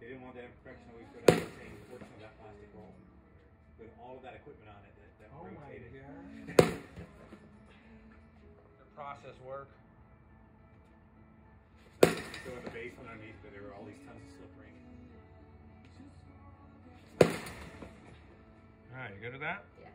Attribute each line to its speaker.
Speaker 1: They didn't want that imperfection always go down the same portion of that plastic roll. With all of that equipment on it that, that
Speaker 2: Oh my
Speaker 1: rotated.
Speaker 2: god.
Speaker 3: The process work.
Speaker 1: So in the basement underneath, but there were all these tons of slip ring.
Speaker 3: All right, you good with that? Yeah.